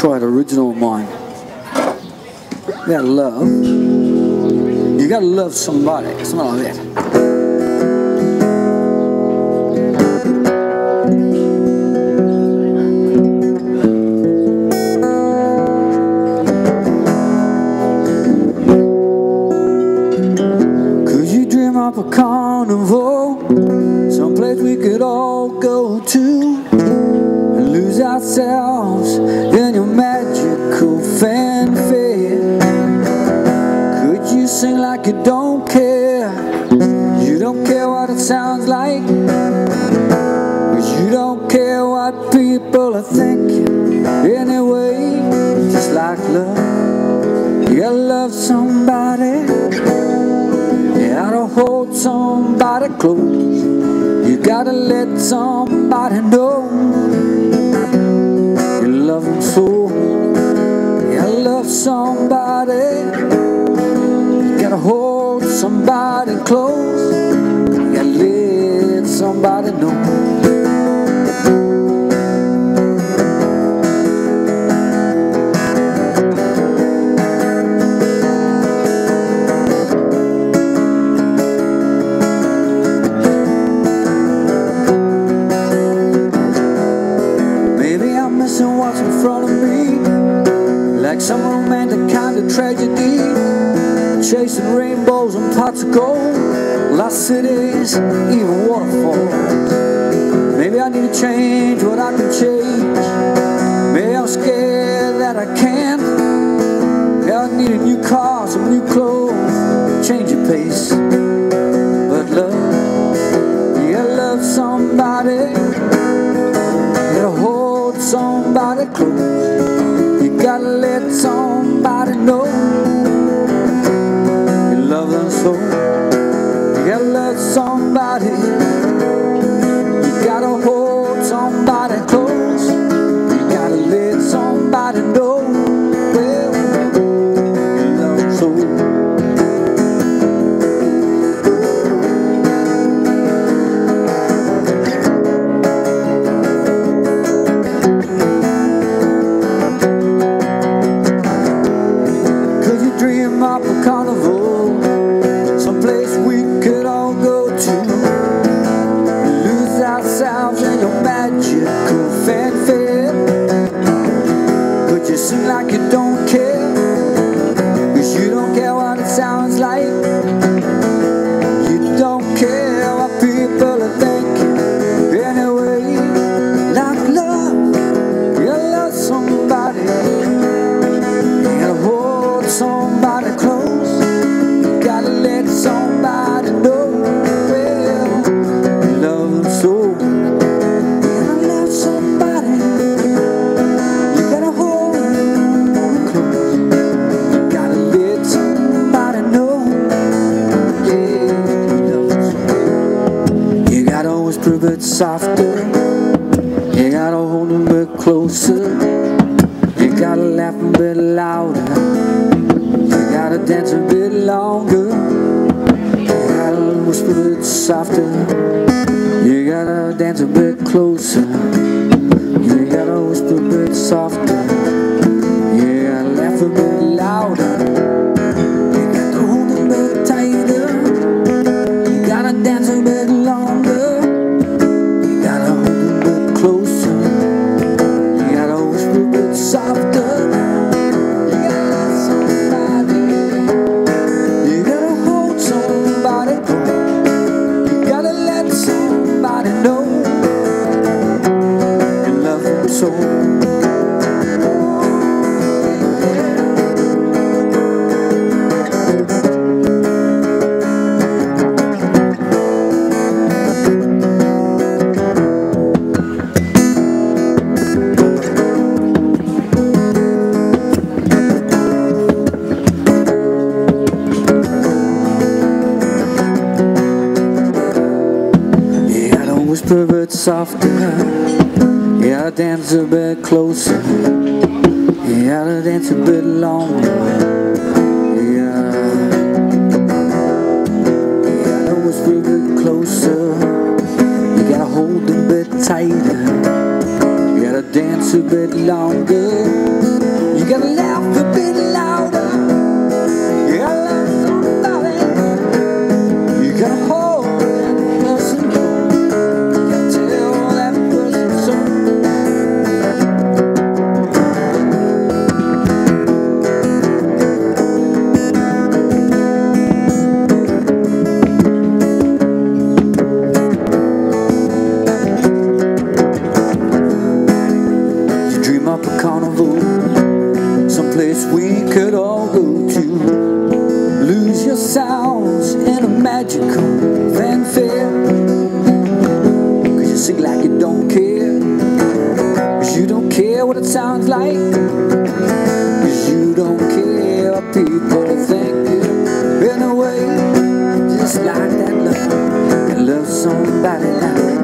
try an original of mine. Gotta love. You gotta love somebody. Something like that. Could you dream up a carnival? Someplace we could all go to lose ourselves in your magical fanfare. Could you sing like you don't care? You don't care what it sounds like. Cause you don't care what people are thinking. Anyway, just like love, you love somebody. You gotta hold somebody close. You gotta let somebody know somebody. You gotta hold somebody close. You gotta let somebody know. Lost cities, even waterfalls Maybe I need to change what I can change. Maybe I'm scared that I can't. Maybe I need a new car, some new clothes. Change your pace. But love, gotta love somebody. Gotta hold somebody close. You gotta let somebody know know. You don't softer. You gotta hold a bit closer. You gotta laugh a bit louder. You gotta dance a bit longer. You gotta whisper a bit softer. You gotta dance a bit closer. You gotta whisper a bit softer. Softer. Yeah, gotta dance a bit closer. Yeah, gotta dance a bit longer. Gotta, you gotta whisper a bit closer. You gotta hold a bit tighter. You gotta dance a bit longer. we could all go to. Lose your sounds in a magical fanfare. Cause you sing like you don't care. Cause you don't care what it sounds like. Cause you don't care what people think. In a way, just like that love. You love somebody like